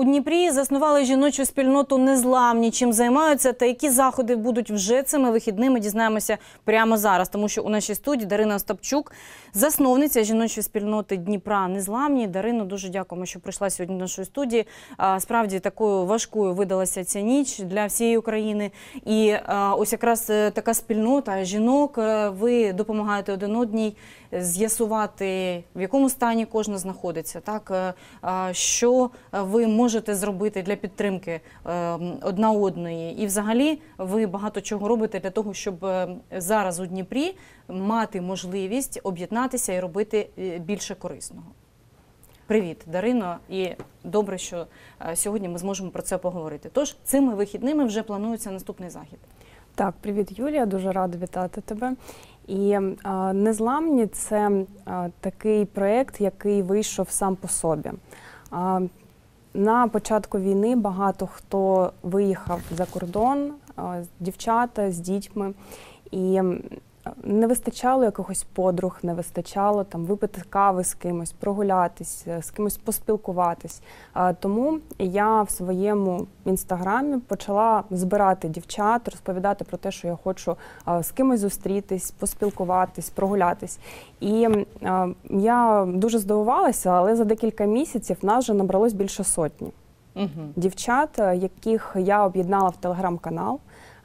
У Дніпрі заснували жіночу спільноту незламні. Чим займаються та які заходи будуть вже цими вихідними, дізнаємося прямо зараз. Тому що у нашій студії Дарина Остапчук, засновниця жіночої спільноти Дніпра Незламні. Дарино, дуже дякуємо, що прийшла сьогодні до нашої студії. Справді такою важкою видалася ця ніч для всієї України. І ось якраз е, така спільнота жінок. е, Ви допомагаєте один одній з'ясувати, в якому стані кожна знаходиться, так е, що ви можете зробити для підтримки е, одна одної, і взагалі ви багато чого робите для того, щоб е, зараз у Дніпрі мати можливість об'єднатися і робити е, більше корисного. Привіт, Дарино, і добре, що сьогодні ми зможемо про це поговорити. Тож цими вихідними вже планується наступний захід. Так, привіт, Юлія. Дуже рада вітати тебе. І а, незламні це а, такий проєкт, який вийшов сам по собі. А, на початку війни багато хто виїхав за кордон, а, дівчата з дітьми. І не вистачало якихось подруг, не вистачало там випити кави з кимось, прогулятись, е, з кимось поспілкуватись. Тому я в своєму інстаграмі почала збирати дівчат, розповідати про те, що я хочу з кимось зустрітись, поспілкуватись, прогулятись. І я дуже здивувалася, але за декілька місяців нас вже набралось більше сотні Угу. дівчат, е, яких я об'єднала в телеграм-канал,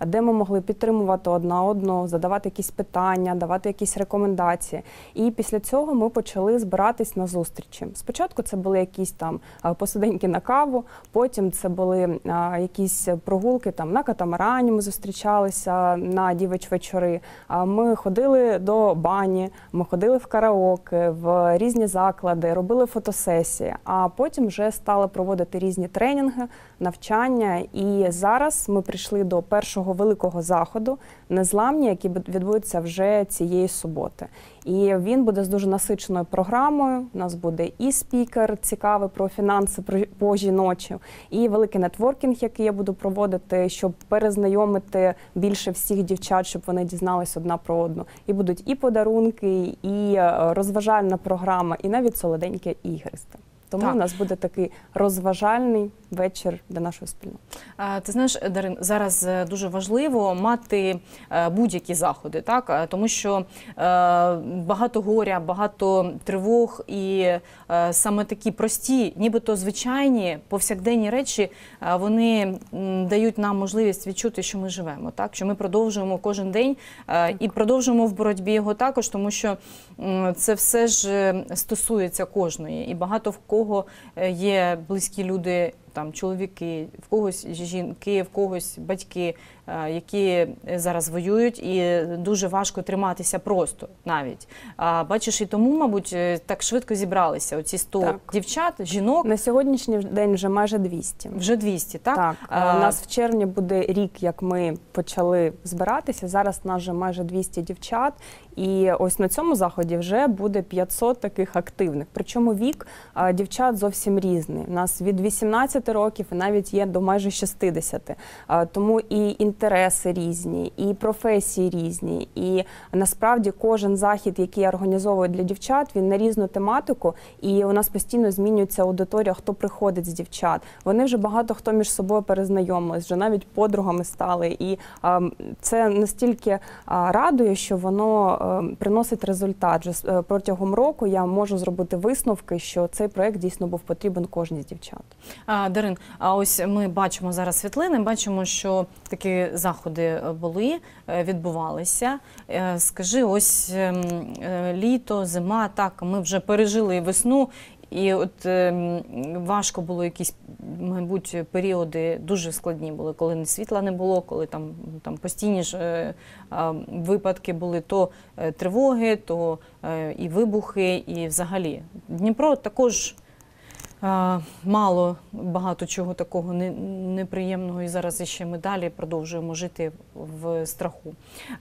де ми могли підтримувати одна одну, задавати якісь питання, давати якісь рекомендації. І після цього ми почали збиратись на зустрічі. Спочатку це були якісь там посиденьки на каву, потім це були якісь прогулки там на катамарані. Ми зустрічалися на дівич вечори. Ми ходили до бані, ми ходили в караоке, в різні заклади, робили фотосесії. А потім вже стали проводити різні тренінги, навчання. І зараз ми прийшли до першого великого заходу незламні, який бу- відбудеться вже цієї суботи. І він буде з дуже насиченою програмою. У нас буде і спікер цікавий про фінанси по жіночі, і великий нетворкінг, який я буду проводити, щоб перезнайомити більше всіх дівчат, щоб вони дізнались одна про одну. І будуть і подарунки, і е, розважальна програма, і навіть солоденьке ігристе. Тому Так. у нас буде такий розважальний вечір для нашої спільноти. Ти знаєш, Дарин, зараз е, дуже важливо мати е, будь-які заходи, так Е, тому що багато горя, багато тривог, і саме такі прості, нібито звичайні повсякденні речі, вони дають нам можливість відчути, що ми живемо, так що ми продовжуємо кожен день і продовжуємо в боротьбі його також, тому що це все ж е, стосується кожної, і багато в кого е, є близькі люди там чоловіки, в когось жінки, в когось батьки, е, які зараз воюють, і дуже важко триматися просто навіть. А бачиш, і тому, мабуть, е, так швидко зібралися оці 100 Так. дівчат, жінок. На сьогоднішній день вже майже 200. Вже 200, так? Так, А, у нас в червні буде рік, як ми почали збиратися. Зараз нас вже майже 200 дівчат, і ось на цьому заході вже буде 500 таких активних. Причому вік дівчат зовсім різний. У нас від 18 років і навіть є до майже 60. Тому і інтереси різні, і професії різні. І насправді кожен захід, який я організовую для дівчат, він на різну тематику, і у нас постійно змінюється аудиторія, хто приходить з дівчат. Вони вже багато хто між собою перезнайомились, вже навіть подругами стали. І це настільки радує, що воно е, приносить результат. Е, протягом року я можу зробити висновки, що цей проект дійсно був потрібен кожній з дівчат. Дарин, а ось ми бачимо зараз світлини, бачимо, що такі заходи е, були, е, відбувалися. Е, Скажи, ось ем, літо, зима, так, ми вже пережили весну. І от ем, важко було якісь, мабуть, періоди дуже складні були, коли світла не було, коли там, там постійні ж випадки були то тривоги, то і вибухи, і взагалі. Дніпро також мало багато чого такого неприємного, і зараз іще ми далі продовжуємо жити в страху.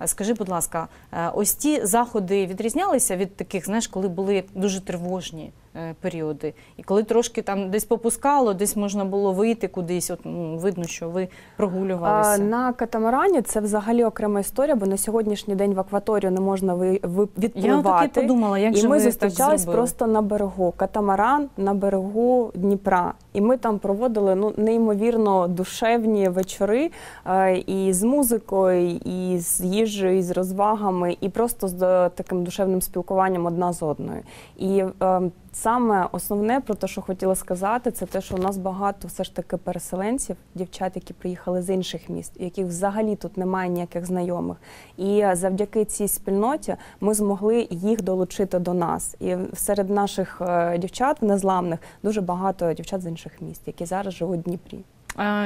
Скажи, будь ласка, ось ті заходи відрізнялися від таких, знаєш, коли були дуже тривожні періоди. І коли трошки там десь попускало, десь можна було вийти кудись. От ну, видно, що ви прогулювалися. на катамарані це взагалі окрема історія, бо на сьогоднішній день в акваторію не можна ви, ви Я відпливати. таки подумала, як і же ми зустрічались просто на берегу. Катамаран на берегу Дніпра. І ми там проводили ну неймовірно душевні вечори е, і з музикою, і з їжею, і з розвагами, і просто з е, таким душевним спілкуванням одна з одною. І е, саме основне про те, що хотіла сказати, це те, що у нас багато все ж таки переселенців, дівчат, які приїхали з інших міст, яких взагалі тут немає ніяких знайомих. І завдяки цій спільноті ми змогли їх долучити до нас. І серед наших е, дівчат незламних дуже багато дівчат з інших міст, які зараз живуть в Дніпрі.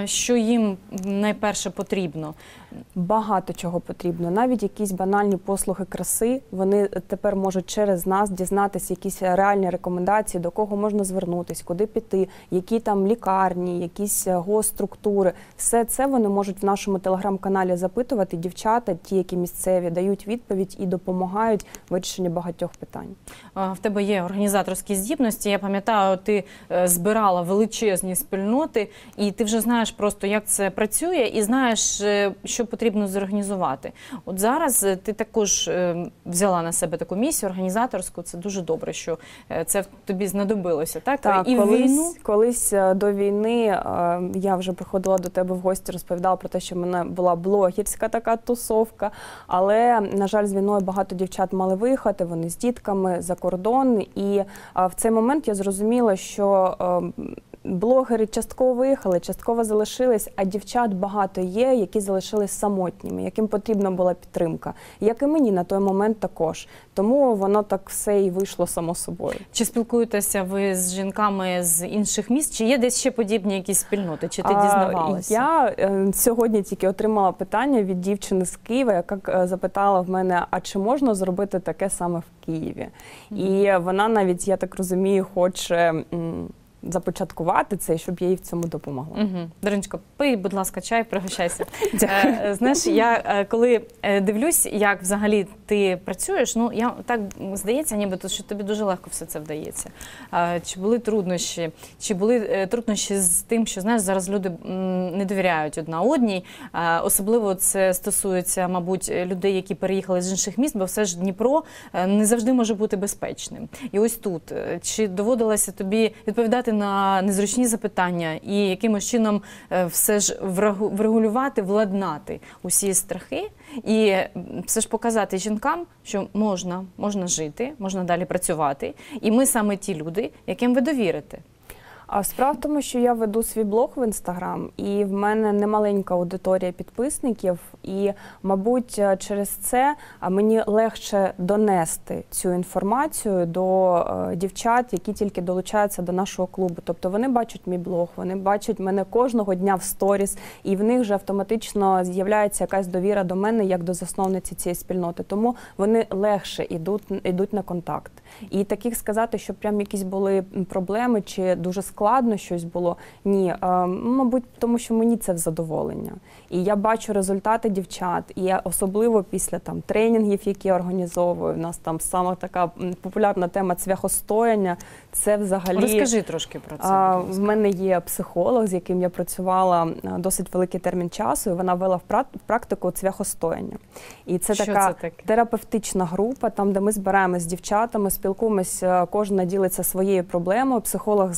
Що їм найперше потрібно? Багато чого потрібно, навіть якісь банальні послуги краси. Вони тепер можуть через нас дізнатися якісь реальні рекомендації, до кого можна звернутися, куди піти, які там лікарні, якісь е, госструктури. Все це вони можуть в нашому телеграм-каналі запитувати. Дівчата, ті, які місцеві, дають відповідь і допомагають вирішенні багатьох питань. В тебе є організаторські здібності. Я пам'ятаю, ти е, збирала величезні спільноти, і ти вже знаєш просто, як це працює, і знаєш, е, що потрібно зорганізувати. От зараз е, ти також е, взяла на себе таку місію організаторську. Це дуже добре, що це тобі знадобилося. Так, Так, і колись, війну колись до війни я вже приходила до тебе в гості, розповідала про те, що в мене була блогерська така тусовка. Але, на жаль, з війною багато дівчат мали виїхати, вони з дітками за кордон. І в цей момент я зрозуміла, що е, блогери частково виїхали, частково залишились, а дівчат багато є, які залишились самотніми, яким потрібна була підтримка. Як і мені на той момент також. Тому воно так все і вийшло само собою. чи спілкуєтеся ви з жінками з інших міст? Чи є десь ще подібні якісь спільноти? Чи ти дізнавалася? Я е, сьогодні тільки отримала питання від дівчини з Києва, яка е, запитала в мене: а чи можна зробити таке саме в Києві? І вона навіть, я так розумію, хоче. Започаткувати це, щоб я їй в цьому допомогла. Угу. Дариночко, пий, будь ласка, чай, пригощайся. Е, е, знаєш, я е, коли дивлюсь, як взагалі ти працюєш, ну я так здається, нібито що тобі дуже легко все це вдається. Чи були труднощі, чи були труднощі з тим, що знаєш, зараз люди не довіряють одна одній. Особливо це стосується, мабуть, людей, які переїхали з інших міст, бо все ж Дніпро не завжди може бути безпечним. І ось тут чи доводилося тобі відповідати на незручні запитання і якимось чином е, все ж врегулювати, владнати усі страхи і все ж показати жінкам, що можна, можна жити, можна далі працювати, і ми саме ті люди, яким ви довірите. А справа в тому, що я веду свій блог в інстаграм, і в мене немаленька аудиторія підписників. І, мабуть, е, через це мені легше донести цю інформацію до е, дівчат, які тільки долучаються до нашого клубу. Тобто вони бачать мій блог, вони бачать мене кожного дня в сторіс, і в них вже автоматично з'являється якась довіра до мене як до засновниці цієї спільноти. Тому вони легше йдуть, йдуть на контакт. І таких сказати, що прям якісь були проблеми чи дуже складно щось було. Ні, е, мабуть, тому що мені це в задоволення. І я бачу результати дівчат, і я особливо після там тренінгів, які я організовую. У нас там сама така популярна тема цвяхостояння. Це взагалі Розкажи трошки про це. а, в мене є психолог, з яким я працювала досить великий термін часу. і Вона вела в практику цвяхостояння. І це Що така це таке? терапевтична група, там де ми збираємось з дівчатами, спілкуємося, кожна ділиться своєю проблемою. Психолог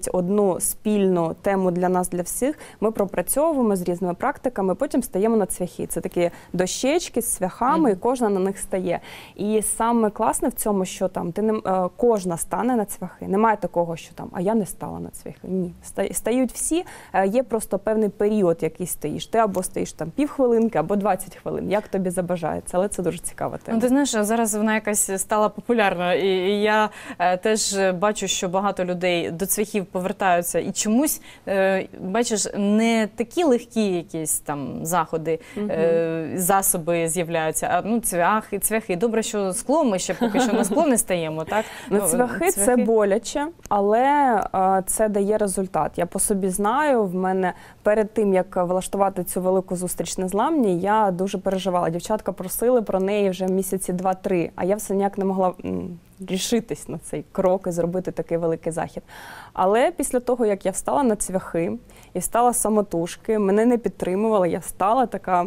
знаходить одну спільну тему для нас, для всіх. Ми пропрацьовуємо з різними практиками. Потім стаємо на цвяхи. Це такі дощечки з цвяхами, і кожна на них стає. І саме класне в цьому, що там ти не е, кожна стане на цвяхи. Немає такого, що там, а я не стала на цвяхи. Ні, стають всі. Е, Є просто певний період, який стоїш. Ти або стоїш там півхвилинки, або 20 хвилин. Як тобі забажається, але це дуже цікава тема. Ну, ти знаєш, зараз вона якась стала популярна, і, і я е, теж бачу, що багато людей до цвяхів повертаються і чомусь, е, бачиш, не такі легкі якісь там заходи, е, засоби з'являються, а ну цвяхи, цвяхи. Добре, що скло ми ще поки що на скло не стаємо, так? Ну, цвяхи це боляче, але е, це дає результат. Я по собі знаю. В мене перед тим як влаштувати цю велику зустріч незламні, я дуже переживала. Дівчатка просили про неї вже місяці два-три, а я все ніяк не могла. Рішитись на цей крок і зробити такий великий захід. Але після того, як я встала на цвяхи і встала самотужки, мене не підтримували, я встала така.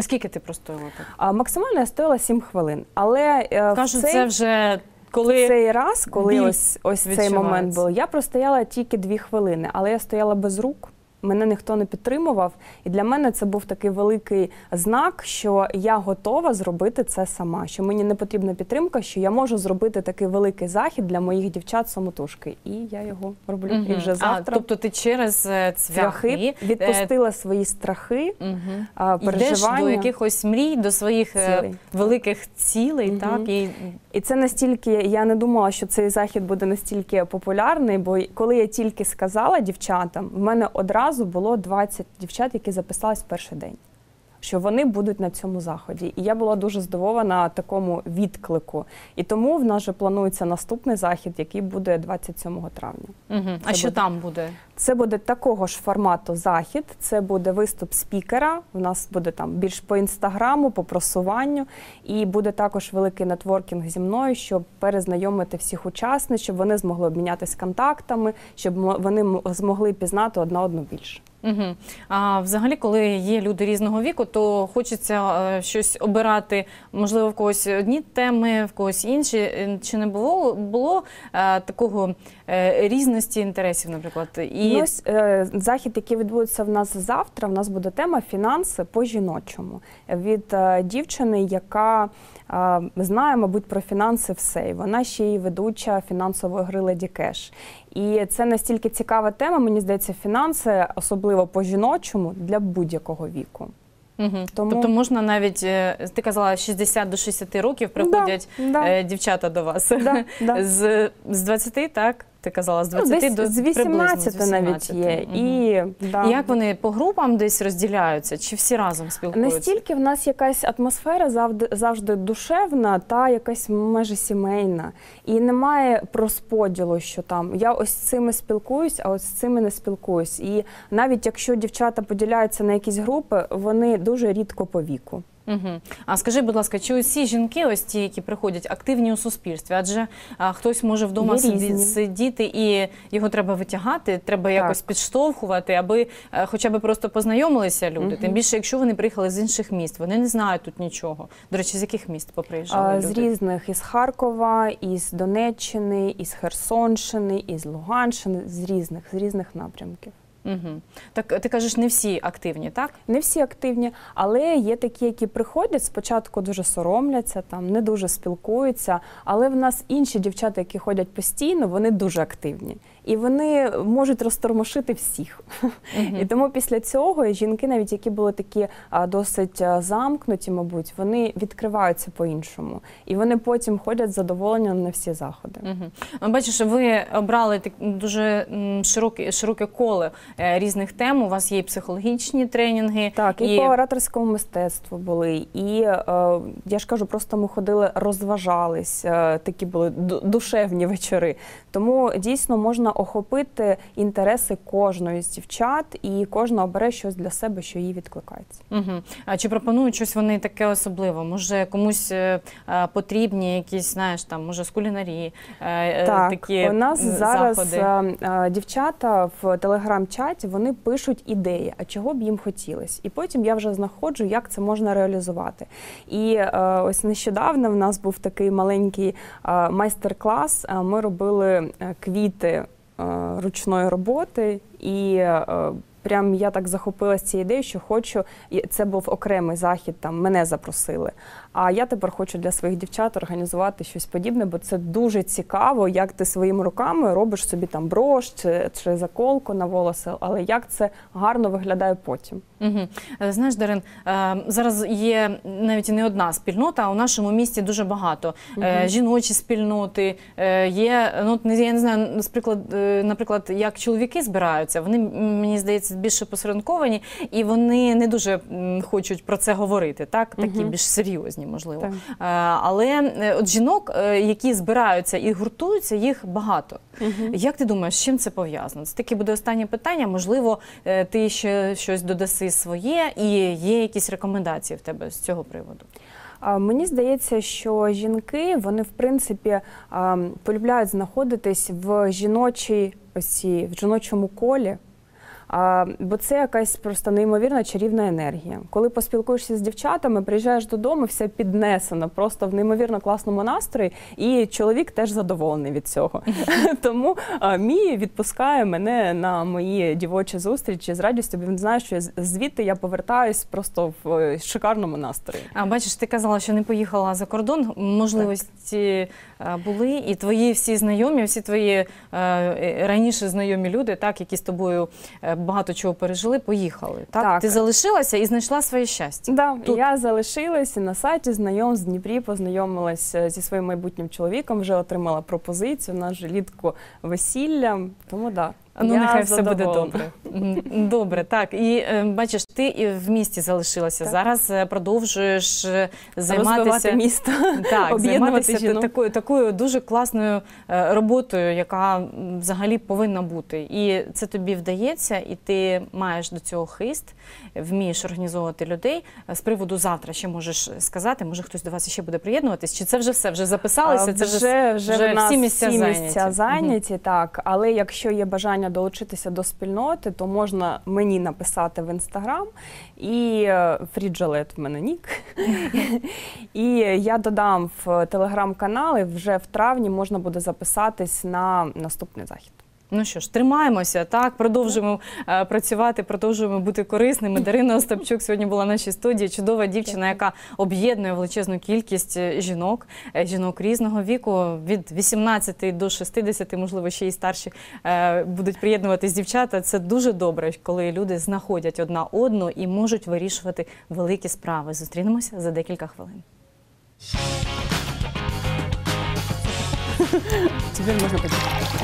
Скільки ти простояла так? А максимально я стояла 7 хвилин. Але е, Кажуть, цей, це вже коли цей раз, коли ось ось цей момент був, я простояла тільки 2 хвилини, але я стояла без рук. Мене ніхто не підтримував, і для мене це був такий великий знак, що я готова зробити це сама. Що мені не потрібна підтримка, що я можу зробити такий великий захід для моїх дівчат самотужки. І я його роблю. І вже завтра А, тобто ти через е, цвяхи, цвяхи відпустила свої страхи, Угу. а, Йдеш до якихось мрій, до своїх е, Цілей. великих цілей, Мгм. так і І це настільки я не думала, що цей захід буде настільки популярний, бо коли я тільки сказала дівчатам, в мене одразу було 20 дівчат, які записались в перший день. Що вони будуть на цьому заході, і я була дуже здивована такому відклику. І тому в нас же планується наступний захід, який буде 27 травня. угу. а що буде. там буде? Це буде такого ж формату захід. Це буде виступ спікера. У нас буде там більш по інстаграму, по просуванню, і буде також великий нетворкінг зі мною, щоб перезнайомити всіх учасників, щоб вони змогли обмінятися контактами, щоб вони змогли пізнати одна одну більше. Угу. А взагалі, коли є люди різного віку, то хочеться е, щось обирати, можливо, в когось одні теми, в когось інші. Е, Чи не було було е, такого різності інтересів, наприклад? І Ну, ось захід, який відбудеться в нас завтра. В нас буде тема фінанси по жіночому від дівчини, яка знає, мабуть, про фінанси все. І вона ще й ведуча фінансової гри Леді Кеш. І це настільки цікава тема. Мені здається, фінанси, особливо по жіночому, для будь-якого віку. Угу. Тому- Тобто можна навіть, е, ти казала, 60 до 60 років приходять да, да. дівчата до вас. да, да. З, з 20, так? Ти казала, з Ну, 20 десь до з 18 з навіть є. 18. Мгм. І, да. І як вони по групам десь розділяються, чи всі разом спілкуються? Настільки в нас якась атмосфера завжди, завжди душевна та якась майже сімейна. І немає розподілу, що там я ось з цими спілкуюсь, а ось з цими не спілкуюсь. І навіть якщо дівчата поділяються на якісь групи, вони дуже рідко по віку. Угу. А скажи, будь ласка, чи усі жінки, ось ті, які приходять, активні у суспільстві? Адже а, хтось може вдома сиді- сидіти і його треба витягати, треба якось підштовхувати, аби е, хоча б просто познайомилися люди. Мгм. Тим більше, якщо вони приїхали з інших міст, вони не знають тут нічого. До речі, з яких міст поприїжджали А, люди? З різних із Харкова, із Донеччини, із Херсонщини, із Луганщини, з різних, з різних напрямків. Угу. Так ти кажеш, не всі активні, так? Не всі активні, але є такі, які приходять спочатку дуже соромляться, там не дуже спілкуються. Але в нас інші дівчата, які ходять постійно, вони дуже активні. І вони можуть розтормошити всіх. Мгм. І тому після цього жінки, навіть які були такі досить замкнуті, мабуть, вони відкриваються по-іншому. І вони потім ходять з задоволенням на всі заходи. Угу. Бачиш, ви обрали так дуже широке, широке коло різних тем. У вас є і психологічні тренінги. Так, і, І- по ораторському мистецтву були, і е, я ж кажу, просто ми ходили, розважались, е, такі були душевні вечори. Тому дійсно можна охопити інтереси кожної з дівчат, і кожна обере щось для себе, що їй відкликається. Угу. А чи пропонують щось вони таке особливе? Може, комусь е, е, потрібні якісь, знаєш, там, може, з кулінарії е, е, Так, такі у нас зараз заходи? е, е, дівчата в телеграм-чаті вони пишуть ідеї, а чого б їм хотілося. І потім я вже знаходжу, як це можна реалізувати. І е, ось нещодавно в нас був такий маленький е, майстер-клас. Е, Ми робили квіти ручної роботи і. Прям я так захопилася цією ідеєю, що хочу, і це був окремий захід, там мене запросили. А я тепер хочу для своїх дівчат організувати щось подібне, бо це дуже цікаво, як ти своїми руками робиш собі там брош чи, чи заколку на волоси, але як це гарно виглядає потім. Угу. Знаєш, Дарин, е, зараз є навіть не одна спільнота, а у нашому місті дуже багато. Мгм. Жіночі спільноти, є, ну, я не знаю, наприклад, наприклад, як чоловіки збираються, вони, мені здається, більше посередковані, і вони не дуже хочуть про це говорити, так? Такі Мгм. більш серйозні, можливо. Так. Е, Але е, от жінок, е, які збираються і гуртуються, їх багато. Як ти думаєш, з чим це пов'язано? Це таке буде останнє питання. Можливо, ти ще щось додаси своє, і є якісь рекомендації в тебе з цього приводу. Мені здається, що жінки вони в принципі полюбляють знаходитись в жіночій осі, в жіночому колі. Бо це якась просто неймовірна чарівна енергія. Коли поспілкуєшся з дівчатами, приїжджаєш додому, все піднесено, просто в неймовірно класному настрої, і чоловік теж задоволений від цього. Тому мій відпускає мене на мої дівочі зустрічі з радістю, бо він знає, що звідти я повертаюсь просто в е, шикарному настрої. А бачиш, ти казала, що не поїхала за кордон. Можливості були, і твої всі знайомі, всі твої е, е, раніше знайомі люди, так, які з тобою е, багато чого пережили, поїхали. Так? Так. Ти залишилася і знайшла своє щастя. Да, Тут- я залишилася на сайті знайом з Дніпрі, познайомилася зі своїм майбутнім чоловіком, вже отримала пропозицію, у нас же літку весілля. Тому да. Ну, я нехай все буде задоволена. добре. Добре, так. І е, бачиш, ти і в місті залишилася. Так. Зараз е, продовжуєш е, Розвивати займатися місто. Так, об'єднувати займатися та- жінок. такою, такою дуже класною е, роботою, яка м, взагалі повинна бути. І це тобі вдається, і ти маєш до цього хист, вмієш організовувати людей. Е, З приводу завтра ще можеш сказати, може хтось до вас ще буде приєднуватись, чи це вже все? Вже записалися? А, Це вже, вже, вже, в нас всі місця зайняті. зайняті, так. Але якщо є бажання долучитися до спільноти, то можна мені написати в інстаграм і Фріджалет в мене нік. і я додам в телеграм-канал, і вже в травні можна буде записатись на наступний захід. Ну що ж, тримаємося, так, продовжуємо е, працювати, продовжуємо бути корисними. Дарина Остапчук сьогодні була в нашій студії. Чудова дівчина, яка об'єднує величезну кількість е, жінок, е, жінок різного віку, від 18 до 60, можливо, ще й старші е, будуть приєднуватись дівчата. Це дуже добре, коли люди знаходять одна одну і можуть вирішувати великі справи. Зустрінемося за декілька хвилин. Тепер можна почати.